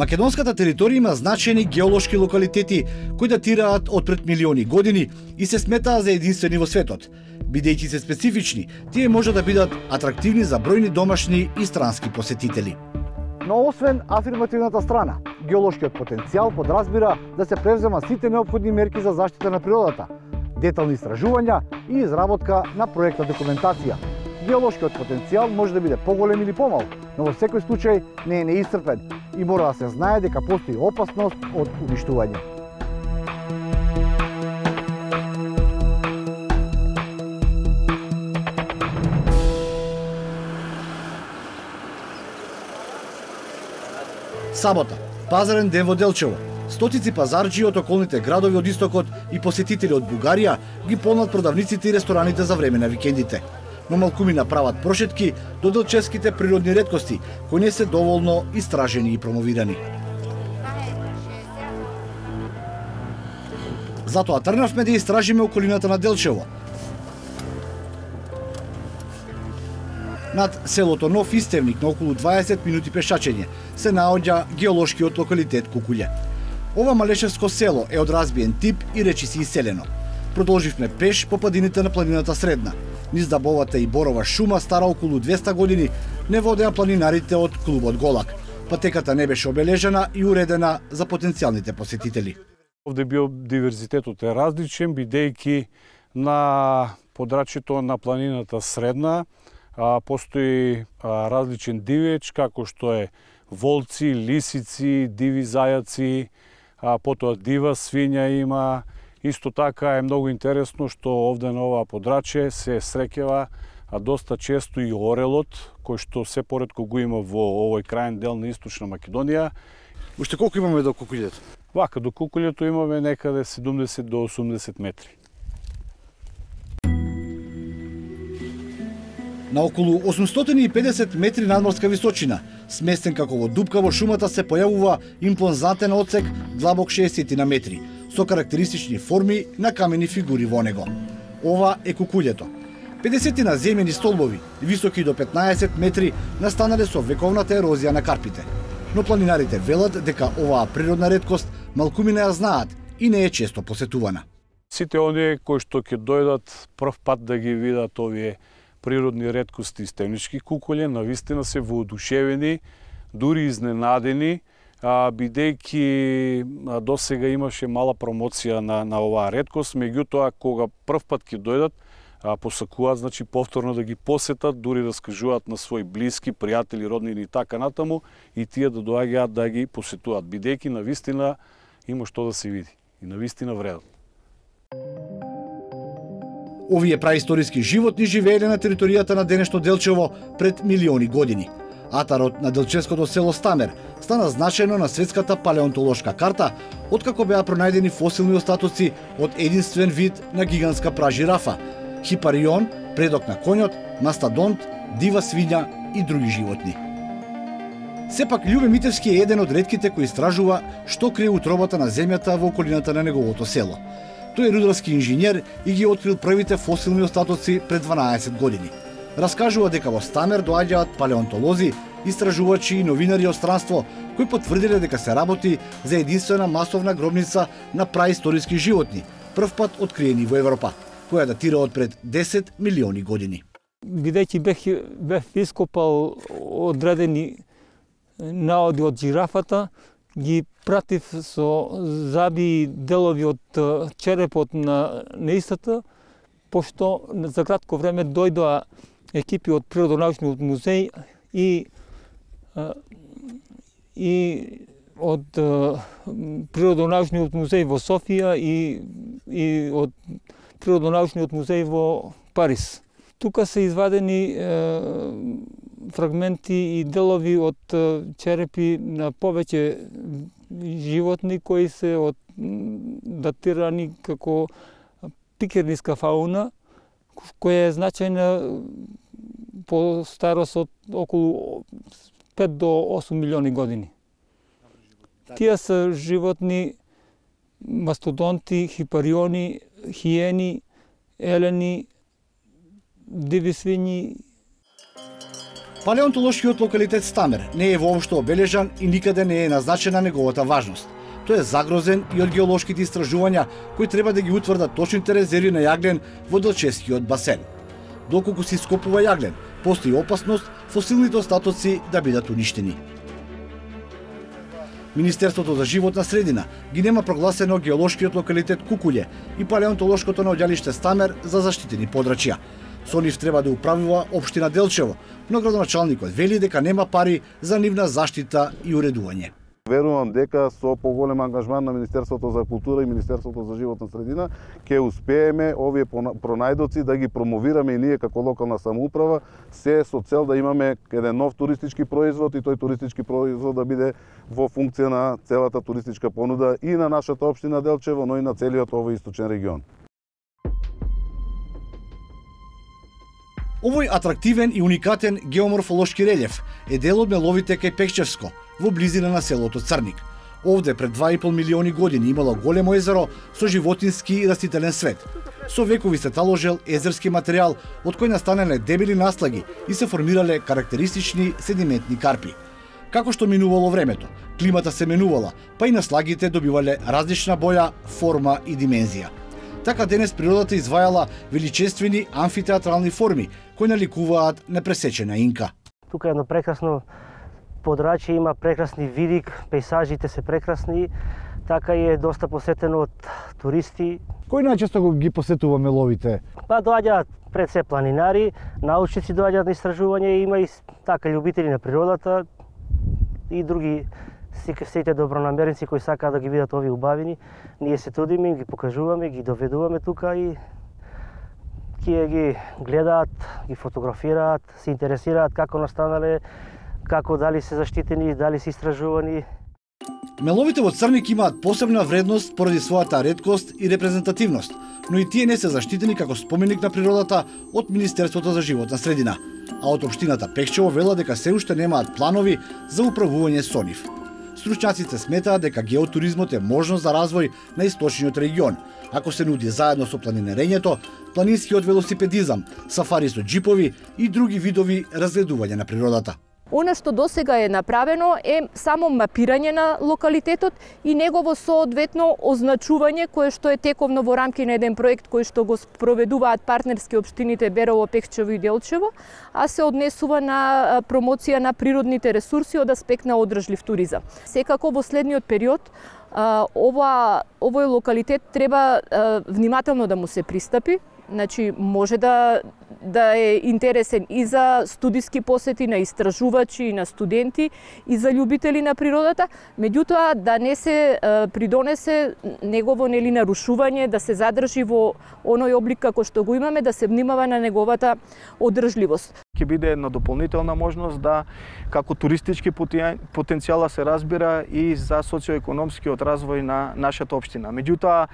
Македонската територија има значени геолошки локалитети кои датираат од пред милиони години и се сметаа за единствени во светот. Бидејќи се специфични, тие може да бидат атрактивни за бројни домашни и странски посетители. Но освен афирмативната страна, геолошкиот потенцијал подразбира да се превзема сите необходни мерки за заштита на природата, детални истражувања и изработка на проектна документација. Геолошкиот потенцијал може да биде поголем или помал, но во секој случај не е неисцрпен и мора да се знае дека постои опасност од уништување. Сабота, пазарен ден во Делчево. Стотици пазарджи од околните градови од истокот и посетители од Бугарија ги полнат продавниците и рестораните за време на викендите. Но малкумина прават прошетки до делчевските природни редкости, кои не се доволно истражени и промовирани. Затоа тргнавме да истражиме околината на Делчево, Над селото Нов Истевник на околу 20 минути пешачење се наоѓа геолошкиот локалитет Кукуље. Ова малешевско село е од разбиен тип и речиси иселено. Продолживме пеш по падините на планината Средна. Низ дабовата и борова шума стара околу 200 години не водеа планинарите од клубот Голак. Патеката не беше обележена и уредена за потенцијалните посетители. Овде биодиверзитетот е различен, бидејќи на подрачето на планината Средна а, постои а, различен дивеч, како што е волци, лисици, диви зајаци, а, потоа дива свиња има. Исто така е многу интересно што овде на оваа подраче се среќава а доста често и орелот, кој што се поредко го има во овој крајен дел на Источна Македонија. Уште колку имаме до Кукулјето? Вака, до Кукулјето имаме некаде 70 до 80 метри. На околу 850 метри надморска височина, сместен како во дупка во шумата се појавува импозантен одсек длабок 60 на метри, со карактеристични форми на камени фигури во него. Ова е кукуљето. 50 на земени столбови, високи до 15 метри, настанале со вековната ерозија на карпите. Но планинарите велат дека оваа природна редкост малкумина ја знаат и не е често посетувана. Сите оние кои што ќе дојдат прв пат да ги видат овие природни редкости и стемнички куколе, навистина се воодушевени, дури изненадени, бидејќи до сега имаше мала промоција на, на оваа редкост, меѓутоа кога прв пат ќе дојдат, а, посакуваат значи повторно да ги посетат, дури да скажуваат на своји блиски, пријатели, роднини и така натаму, и тие да доаѓаат да ги посетуваат, бидејќи на вистина има што да се види и на вистина вредат. Овие праисториски животни живееле на територијата на денешно Делчево пред милиони години. Атарот на Делчевското село Стамер стана значајно на светската палеонтолошка карта, откако беа пронајдени фосилни остатоци од единствен вид на гигантска пражирафа, хипарион, предок на конјот, мастадонт, дива свиња и други животни. Сепак Љубе Митевски е еден од редките кои истражува што крие утробата на земјата во околината на неговото село. Тој е рударски инженер и ги открил првите фосилни остатоци пред 12 години. Раскажува дека во Стамер доаѓаат палеонтолози, истражувачи и новинари од странство кои потврдиле дека се работи за единствена масовна гробница на праисториски животни, првпат откриени во Европа, која датира од пред 10 милиони години. Бидејќи бех, бех ископал одредени наоди од жирафата, ги пратив со заби делови од черепот на неистата, пошто за кратко време дојдоа екипи од Природонаучниот музеј и и од Природонаучниот музеј во Софија и и од Природонаучниот музеј во Париз. Тука се извадени фрагменти и делови од черепи на повеќе животни кои се од датирани како пикерниска фауна, која е значајна по старост од околу 5 до 8 милиони години. Тие се животни мастодонти, хипариони, хиени, елени, диви свињи Палеонтолошкиот локалитет Стамер не е воопшто обележан и никаде не е назначена неговата важност. Тој е загрозен и од геолошките истражувања кои треба да ги утврдат точните резерви на јаглен во Делческиот басен. Доколку се ископува јаглен, постои опасност фосилните остатоци да бидат уништени. Министерството за животна средина ги нема прогласено геолошкиот локалитет Кукуље и палеонтолошкото наоѓалиште Стамер за заштитени подрачја. Со нив треба да управува општина Делчево, но градоначалникот вели дека нема пари за нивна заштита и уредување. Верувам дека со поголем ангажман на Министерството за култура и Министерството за животна средина ќе успееме овие пронајдоци да ги промовираме и ние како локална самоуправа, се со цел да имаме еден нов туристички производ и тој туристички производ да биде во функција на целата туристичка понуда и на нашата општина Делчево, но и на целиот овој источен регион. Овој атрактивен и уникатен геоморфолошки релјеф е дел од меловите кај Пекчевско, во близина на селото Црник. Овде пред 2,5 милиони години имало големо езеро со животински и растителен свет. Со векови се таложел езерски материјал од кој настанале дебели наслаги и се формирале карактеристични седиментни карпи. Како што минувало времето, климата се менувала, па и наслагите добивале различна боја, форма и димензија. Така денес природата извајала величествени амфитеатрални форми кои наликуваат непресечена инка. Тука е едно прекрасно подрачје, има прекрасни видик, пейсажите се прекрасни, така и е доста посетено од туристи. Кој најчесто го ги посетува меловите? Па доаѓаат пред се планинари, научници доаѓаат на истражување, има и така љубители на природата и други сите добронамерници кои сакаат да ги видат овие убавини. Ние се трудиме, ги покажуваме, ги доведуваме тука и кие ги гледаат, ги фотографираат, се интересираат како настанале, како дали се заштитени, дали се истражувани. Меловите во Црник имаат посебна вредност поради својата редкост и репрезентативност, но и тие не се заштитени како споменик на природата од Министерството за животна средина, а од општината Пекчево вела дека се уште немаат планови за управување со нив. Стручњаците сметаат дека геотуризмот е можност за развој на источниот регион, ако се нуди заедно со планинерењето, планинскиот велосипедизам, сафари со джипови и други видови разгледување на природата. Она што досега е направено е само мапирање на локалитетот и негово соодветно означување кое што е тековно во рамки на еден проект кој што го проведуваат партнерски општините Берово-Пехчево и Делчево, а се однесува на промоција на природните ресурси од аспект на одржлив туризам. Секако во следниот период ова овој локалитет треба внимателно да му се пристапи, Значи, може да, да е интересен и за студиски посети на истражувачи и на студенти и за љубители на природата, меѓутоа да не се придонесе негово нели нарушување, да се задржи во оној облик како што го имаме, да се внимава на неговата одржливост. Ќе биде една дополнителна можност да како туристички потенцијала се разбира и за социоекономскиот развој на нашата општина. Меѓутоа,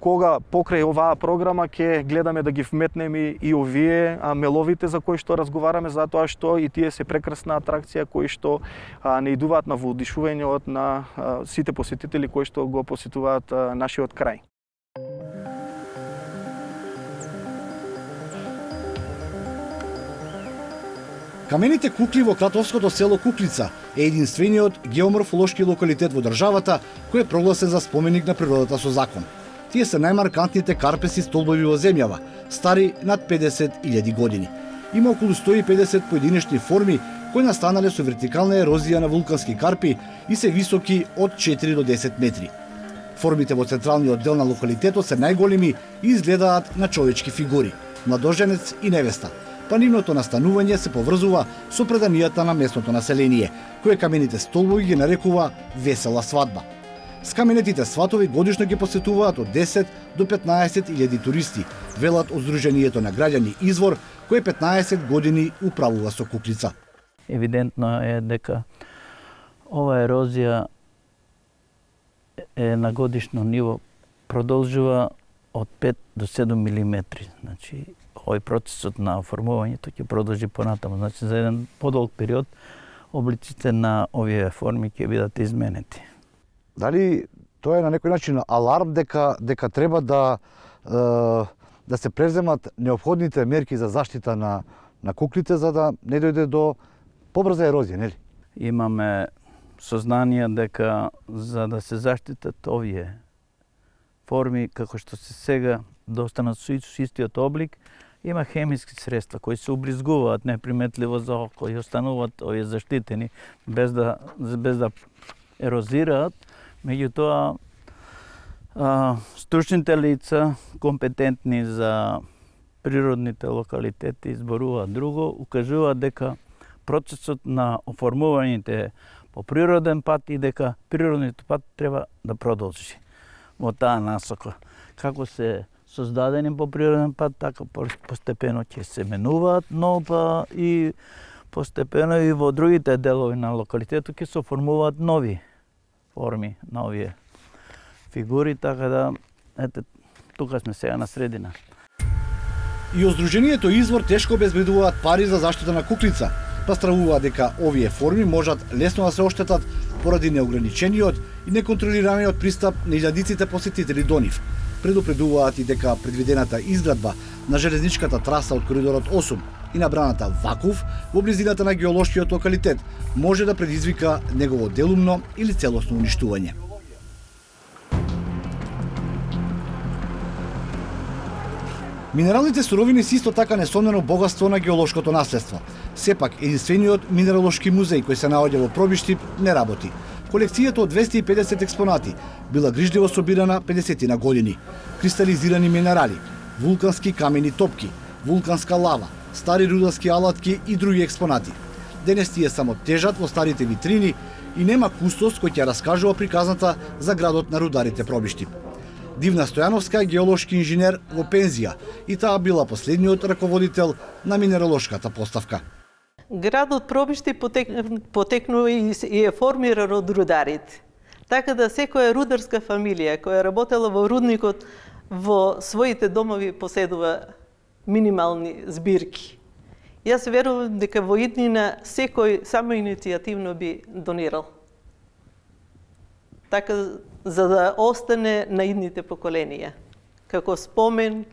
кога покрај оваа програма ќе гледаме да ги вметнеме и овие а, меловите за кои што разговараме затоа што и тие се прекрасна атракција кои што а, не идуваат на воодишување од на а, сите посетители кои што го посетуваат а, нашиот крај. Камените кукли во Клатовското село Куклица е единствениот геоморфолошки локалитет во државата кој е прогласен за споменик на природата со закон. Тие се најмаркантните карпеси столбови во земјава, стари над 50.000 години. Има околу 150 поединечни форми кои настанале со вертикална ерозија на вулкански карпи и се високи од 4 до 10 метри. Формите во централниот дел на локалитетот се најголеми и изгледаат на човечки фигури, младоженец и невеста, па нивното настанување се поврзува со преданијата на местното население, кое камените столбови ги нарекува весела свадба. Скаменетите сватови годишно ги посетуваат од 10 до 15 илјади туристи, велат од Сдруженијето на граѓани Извор, кој 15 години управува со куклица. Евидентно е дека ова ерозија е на годишно ниво продолжува од 5 до 7 милиметри. Значи, овој процесот на формувањето ќе продолжи понатаму. Значи, за еден подолг период облиците на овие форми ќе бидат изменети. Дали тоа е на некој начин аларм дека дека треба да да се преземат необходните мерки за заштита на на куклите за да не дојде до побрза ерозија, нели? Имаме сознание дека за да се заштитат овие форми како што се сега да останат со истиот облик, има хемиски средства кои се убризгуваат неприметливо за око и остануваат овие заштитени без да без да ерозираат. Меѓутоа стручните лица компетентни за природните локалитети изборуваат друго, укажуваат дека процесот на оформувањето по природен пат и дека природниот пат треба да продолжи во таа насока. Како се создадени по природен пат, така постепено ќе се менуваат, но па и постепено и во другите делови на локалитетот ќе се оформуваат нови форми на овие фигури, така да ете тука сме сега на средина. И Оздруженијето Извор тешко обезбедуваат пари за заштита на куклица, па стравува дека овие форми можат лесно да се оштетат поради неограничениот и неконтролираниот пристап на илјадиците посетители до нив. Предупредуваат и дека предвидената изградба на железничката траса од коридорот 8 и набраната Вакув во близината на геолошкиот локалитет може да предизвика негово делумно или целосно уништување. Минералните суровини се исто така несомнено богатство на геолошкото наследство. Сепак, единствениот минералошки музеј кој се наоѓа во Пробиштип не работи. Колекцијата од 250 експонати била грижливо собирана 50 на години. Кристализирани минерали, вулкански камени топки, вулканска лава, стари рударски алатки и други експонати. Денес тие само тежат во старите витрини и нема кустос кој ќе раскажува приказната за градот на рударите пробишти. Дивна Стојановска е геолошки инженер во пензија и таа била последниот раководител на минералошката поставка. Градот Пробишти потек, потекнува и, и е формиран од рударите. Така да секоја рударска фамилија која работела во рудникот во своите домови поседува минимални збирки. Јас верувам дека во иднина секој само иницијативно би донирал. Така за да остане на идните поколенија. Како спомен,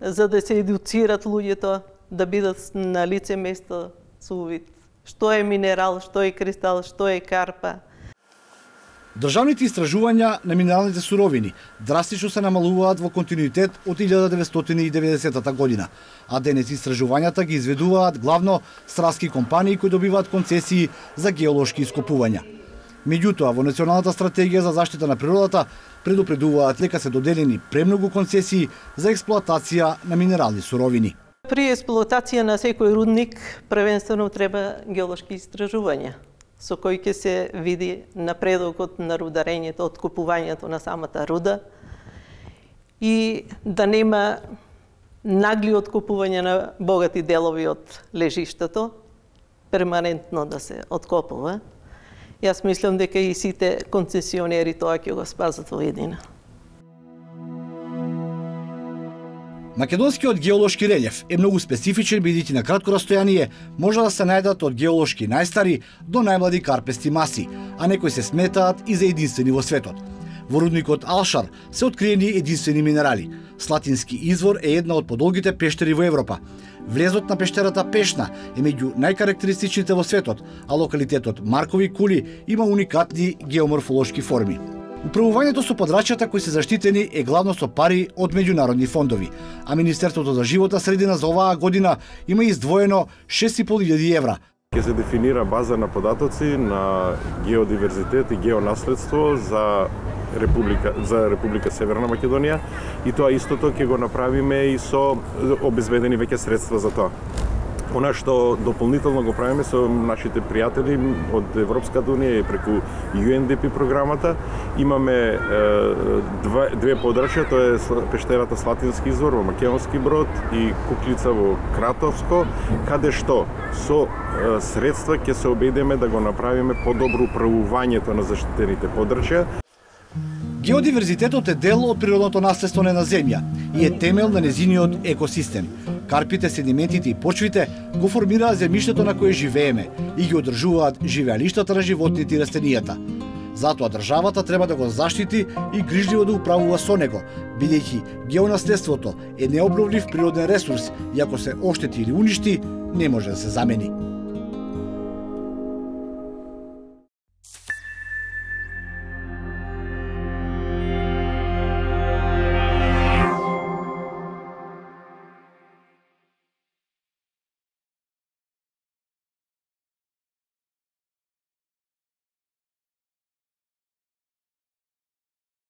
за да се едуцират луѓето, да бидат на лице место со увид. Што е минерал, што е кристал, што е карпа. Државните истражувања на минералните суровини драстично се намалуваат во континуитет од 1990 година, а денес истражувањата ги изведуваат главно страски компании кои добиваат концесии за геолошки ископувања. Меѓутоа, во Националната стратегија за заштита на природата предупредуваат дека се доделени премногу концесии за експлоатација на минерални суровини. При експлоатација на секој рудник првенствено треба геолошки истражувања со кој ќе се види напредокот на рударењето, откупувањето на самата руда и да нема нагли откупување на богати делови од лежиштето, перманентно да се откопува. Јас мислам дека и сите концесионери тоа ќе го спазат во едина. Македонскиот геолошки релјеф е многу специфичен бидејќи на кратко растојание може да се најдат од геолошки најстари до најмлади карпести маси, а некои се сметаат и за единствени во светот. Во рудникот Алшар се откриени единствени минерали. Слатински извор е една од подолгите пештери во Европа. Влезот на пештерата Пешна е меѓу најкарактеристичните во светот, а локалитетот Маркови кули има уникатни геоморфолошки форми. Управувањето со подрачјата кои се заштитени е главно со пари од меѓународни фондови, а Министерството за живота средина за оваа година има издвоено 6.500 евра ќе се дефинира база на податоци на геодиверзитет и геонаследство за Република за Република Северна Македонија и тоа истото ќе го направиме и со обезбедени веќе средства за тоа. Она што дополнително го правиме со нашите пријатели од Европската Унија и преку UNDP програмата, имаме е, две, две подрачја, тоа е пештерата Слатински извор во Македонски брод и Куклица во Кратовско, каде што? Со е, средства ќе се обедеме да го направиме подобро управувањето на заштитените подрачја Геодиверзитетот е дел од природното наследство на земја и е темел на незиниот екосистем. Карпите, седиментите и почвите го формираат земјиштето на кое живееме и ги одржуваат живеалиштата на животните и растенијата. Затоа државата треба да го заштити и грижливо да управува со него, бидејќи геонаследството е необновлив природен ресурс и ако се оштети или уништи, не може да се замени.